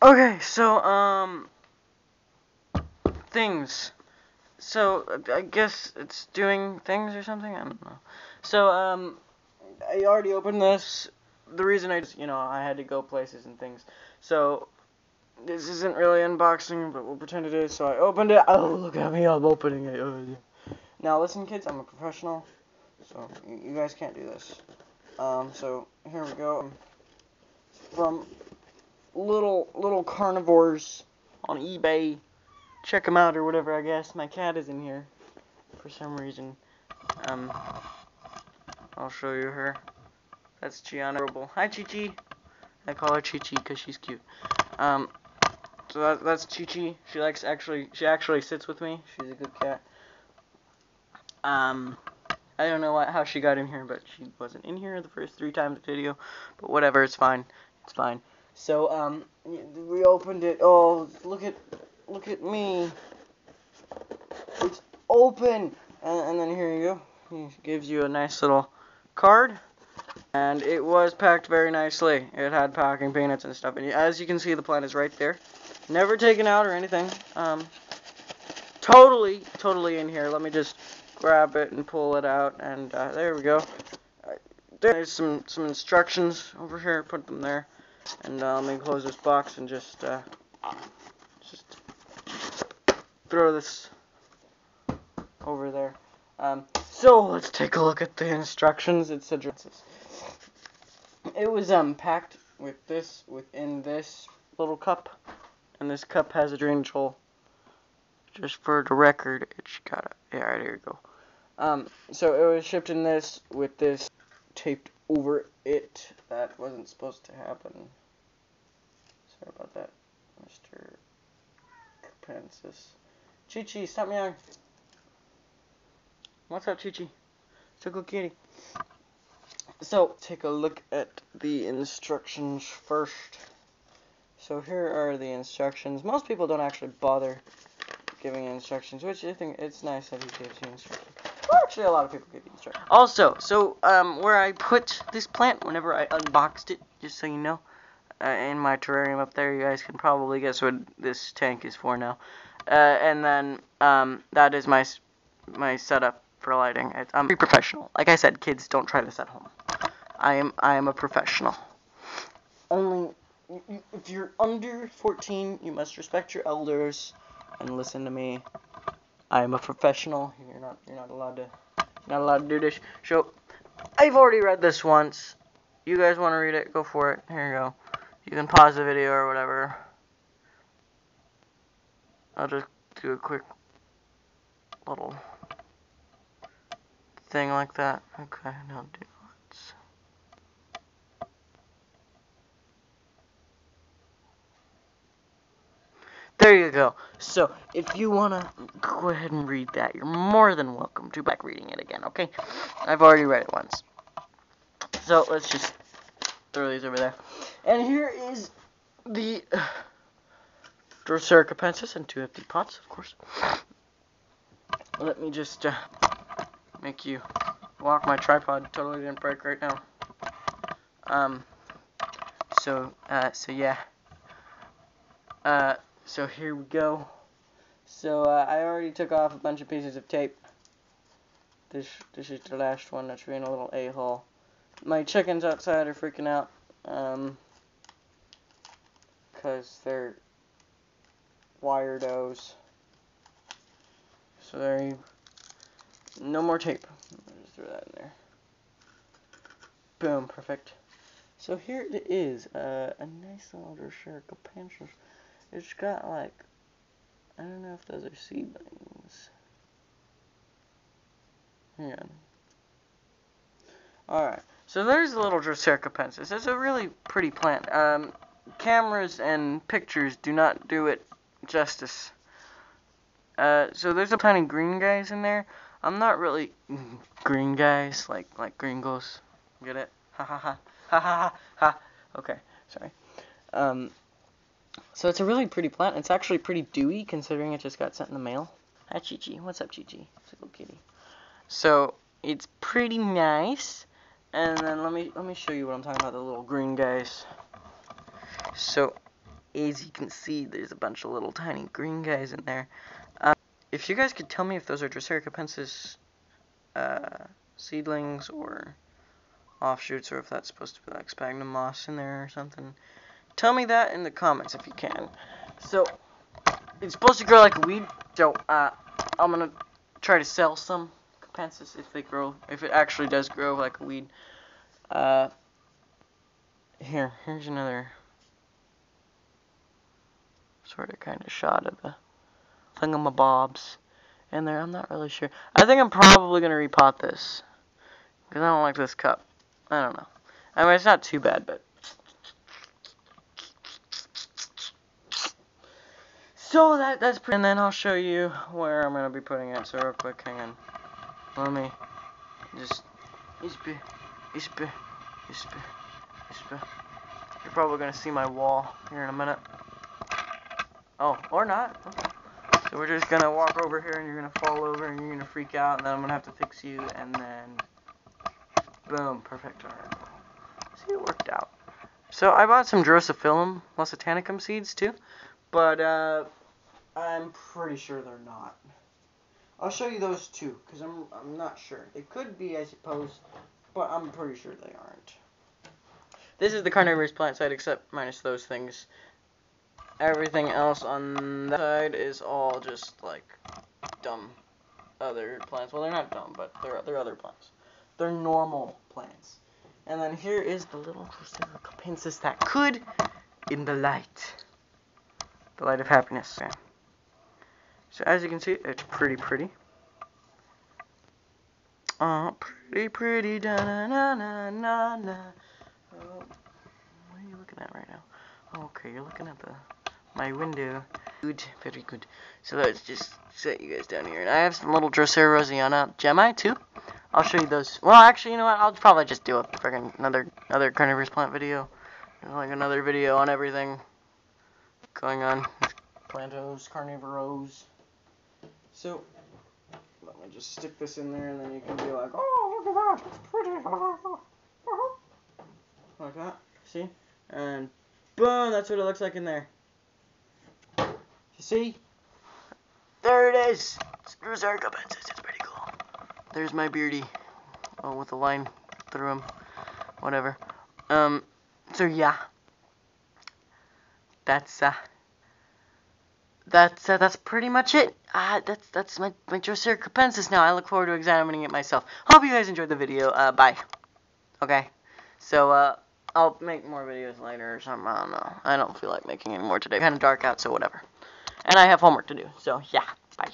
Okay, so, um, things. So, I guess it's doing things or something? I don't know. So, um, I already opened this. The reason I just, you know, I had to go places and things. So, this isn't really unboxing, but we'll pretend it is. So I opened it. Oh, look at me, I'm opening it. Now, listen, kids, I'm a professional, so you guys can't do this. Um, so, here we go. From little, little carnivores on eBay. Check them out or whatever, I guess. My cat is in here for some reason. Um, I'll show you her. That's Gianna. Hi, Chi Chi. I call her Chi Chi because she's cute. Um, so that, that's Chi Chi. She likes actually, she actually sits with me. She's a good cat. Um, I don't know what, how she got in here, but she wasn't in here the first three times the video. But whatever, it's fine. It's fine. So, um, we opened it. Oh, look at, look at me. It's open. And, and then here you go. He gives you a nice little card. And it was packed very nicely. It had packing peanuts and stuff. And as you can see, the plant is right there. Never taken out or anything. Um, totally, totally in here. Let me just grab it and pull it out. And uh, there we go. Uh, there's some, some instructions over here. Put them there. And uh, let me close this box and just, uh, just throw this over there. Um, so let's take a look at the instructions. It said it was um packed with this within this little cup, and this cup has a drainage hole. Just for the record, it's got a yeah. Right, here you go. Um, so it was shipped in this with this taped over it. That wasn't supposed to happen. Sorry about that, Mr. Francis. Chi Chi, stop meowing. What's up, Chi Chi? Tickle kitty. So, take a look at the instructions first. So here are the instructions. Most people don't actually bother giving instructions, which I think it's nice that he gives you instructions. Well, actually, a lot of people give you instructions. Also, so um, where I put this plant, whenever I unboxed it, just so you know, uh, in my terrarium up there, you guys can probably guess what this tank is for now. Uh, and then um, that is my my setup for lighting. I'm pretty professional. Like I said, kids don't try this at home. I am I am a professional. Only if you're under 14, you must respect your elders and listen to me. I am a professional. You're not you're not allowed to not allowed to do this. So I've already read this once. You guys want to read it? Go for it. Here you go. You can pause the video or whatever. I'll just do a quick little thing like that. Okay, now do There you go. So, if you want to go ahead and read that, you're more than welcome to back reading it again, okay? I've already read it once. So, let's just throw these over there. And here is the uh, Drosera capensis and two empty pots, of course. Let me just uh, make you walk my tripod. Totally didn't break right now. Um. So, uh, so yeah. Uh, so here we go. So uh, I already took off a bunch of pieces of tape. This this is the last one that's being a little a-hole. My chickens outside are freaking out. Um, cause they're wiredos. So there you no more tape. Just throw that in there. Boom, perfect. So here it is, uh, a nice little Drosera capensis. It's got like, I don't know if those are seedlings. On. Alright, so there's a little Drosera capensis. It's a really pretty plant. Um, cameras and pictures do not do it justice. Uh, so there's a tiny green guys in there. I'm not really green guys, like like gringos. Get it? Ha ha ha. Ha ha ha ha. Okay, sorry. Um, so it's a really pretty plant. It's actually pretty dewy considering it just got sent in the mail. Hi Chi. What's up Chi? It's a little kitty. So it's pretty nice. And then let me let me show you what I'm talking about, the little green guys. So as you can see, there's a bunch of little tiny green guys in there. Uh, if you guys could tell me if those are Drosera capensis uh, seedlings or offshoots, or if that's supposed to be like sphagnum moss in there or something, tell me that in the comments if you can. So, it's supposed to grow like weed, so uh, I'm gonna try to sell some capensis if they grow, if it actually does grow like a weed. Uh, here, here's another sort of kind of shot of the thingamabobs in there. I'm not really sure. I think I'm probably going to repot this. Because I don't like this cup. I don't know. I mean, it's not too bad, but... So that that's pretty... And then I'll show you where I'm to be putting it. So real quick, hang on. Let me just... You're probably to see my wall here in a minute. Oh, or not. Okay. So we're just gonna walk over here and you're gonna fall over and you're gonna freak out and then I'm gonna have to fix you and then boom, perfect. Alright. See it worked out. So I bought some Drosophyllum lusitanicum seeds too, but uh, I'm pretty sure they're not. I'll show you those too, because I'm I'm not sure. They could be, I suppose, but I'm pretty sure they aren't. This is the carnivorous plant side except minus those things everything else on that side is all just like dumb other plants. Well, they're not dumb, but they're they're other plants. They're normal plants. And then here is the little capensis that could in the light. The light of happiness. Okay. So as you can see, it's pretty pretty. Oh, pretty pretty da na na na na na. Oh, what are you looking at right now? Oh, okay, you're looking at the my window. Good, very good. So let's just set you guys down here. And I have some little Drosera roseana gemmae too. I'll show you those. Well, actually, you know what? I'll probably just do a freaking another another carnivorous plant video, like another video on everything going on. Plantos, carnivoros. So let me just stick this in there, and then you can be like, oh, look at that, it's pretty. like that. See? And boom, that's what it looks like in there. You see? There it is. Argobensis. It's pretty cool. There's my beardy. Oh, with a line through him. Whatever. Um, so yeah. That's, uh, that's, uh, that's pretty much it. Uh, that's, that's my, my Drosera capensis now. I look forward to examining it myself. Hope you guys enjoyed the video. Uh, bye. Okay. So, uh, I'll make more videos later or something. I don't know. I don't feel like making any more today. Kind of dark out, so whatever. And I have homework to do. So, yeah. Bye.